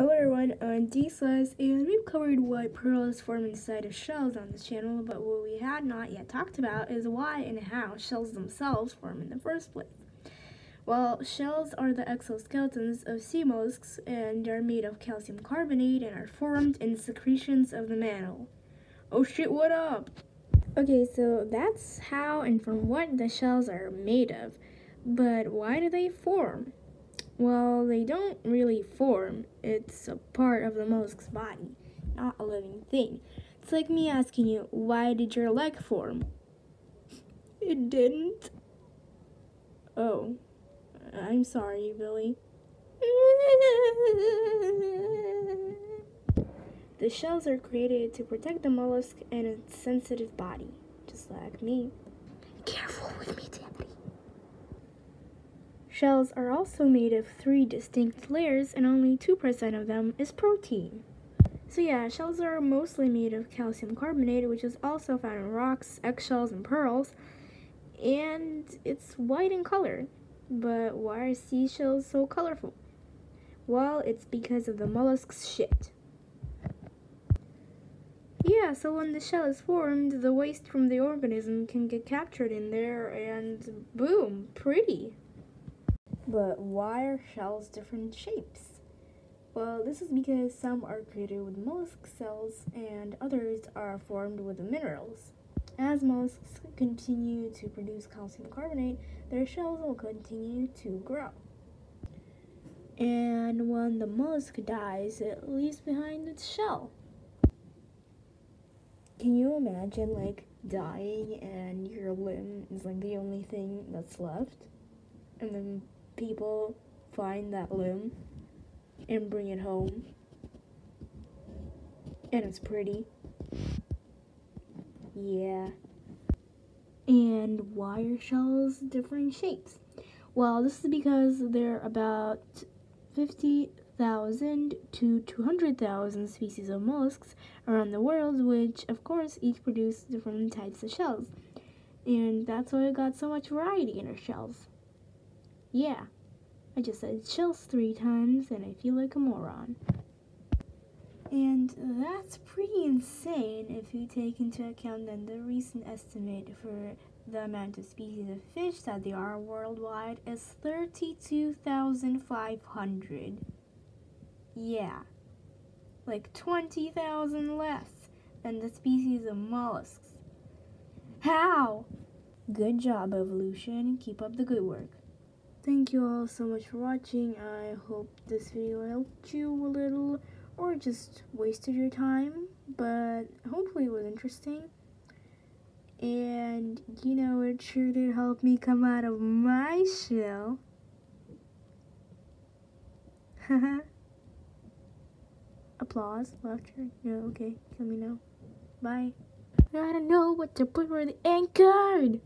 Hello everyone, I'm D-Slice, and we've covered why pearls form inside of shells on this channel, but what we had not yet talked about is why and how shells themselves form in the first place. Well, shells are the exoskeletons of sea mollusks, and are made of calcium carbonate and are formed in secretions of the mantle. Oh shit, what up? Okay, so that's how and from what the shells are made of, but why do they form? Well, they don't really form. It's a part of the mollusk's body, not a living thing. It's like me asking you, why did your leg form? It didn't. Oh, I'm sorry, Billy. the shells are created to protect the mollusk and its sensitive body, just like me. Careful with me, Deputy. Shells are also made of three distinct layers and only 2% of them is protein. So yeah, shells are mostly made of calcium carbonate, which is also found in rocks, eggshells, and pearls, and it's white in color. But why are seashells so colorful? Well, it's because of the mollusk's shit. Yeah, so when the shell is formed, the waste from the organism can get captured in there and boom, pretty. But why are shells different shapes? Well, this is because some are created with mollusk cells and others are formed with minerals. As mollusks continue to produce calcium carbonate, their shells will continue to grow. And when the mollusk dies, it leaves behind its shell. Can you imagine, like, dying and your limb is, like, the only thing that's left? And then people find that loom and bring it home. And it's pretty. Yeah. And why are shells different shapes? Well, this is because there are about 50,000 to 200,000 species of mollusks around the world, which, of course, each produce different types of shells. And that's why we got so much variety in our shells. Yeah, I just said shells three times and I feel like a moron. And that's pretty insane if you take into account that the recent estimate for the amount of species of fish that there are worldwide is 32,500. Yeah, like 20,000 less than the species of mollusks. How? Good job, evolution. Keep up the good work. Thank you all so much for watching. I hope this video helped you a little or just wasted your time, but hopefully it was interesting. And you know, it sure did help me come out of my shell. Applause, laughter. No, okay, let me know. Bye. I don't know what to put for the card.